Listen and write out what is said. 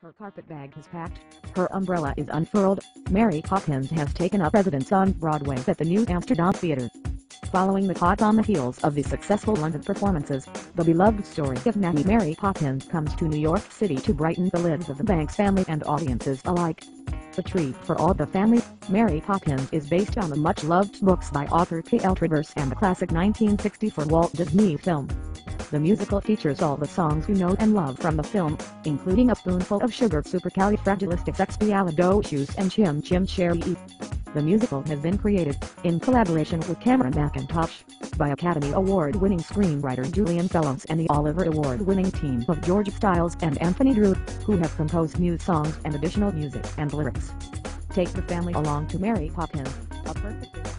Her carpet bag is packed, her umbrella is unfurled, Mary Poppins has taken up residence on Broadway at the New Amsterdam Theatre. Following the hot on the heels of the successful London performances, the beloved story of Natty Mary Poppins comes to New York City to brighten the lives of the Banks family and audiences alike. A treat for all the family, Mary Poppins is based on the much-loved books by author P.L. Travers and the classic 1964 Walt Disney film. The musical features all the songs you know and love from the film, including A Spoonful of Sugar Supercalifragilisticexpialidocious and Chim Chim Cher-ee. The musical has been created, in collaboration with Cameron Mackintosh, by Academy Award-winning screenwriter Julian Fellowes and the Olivier Award-winning team of George Stiles and Anthony Drewe, who have composed new songs and additional music and lyrics. Take the family along to Mary Poppins, a perfect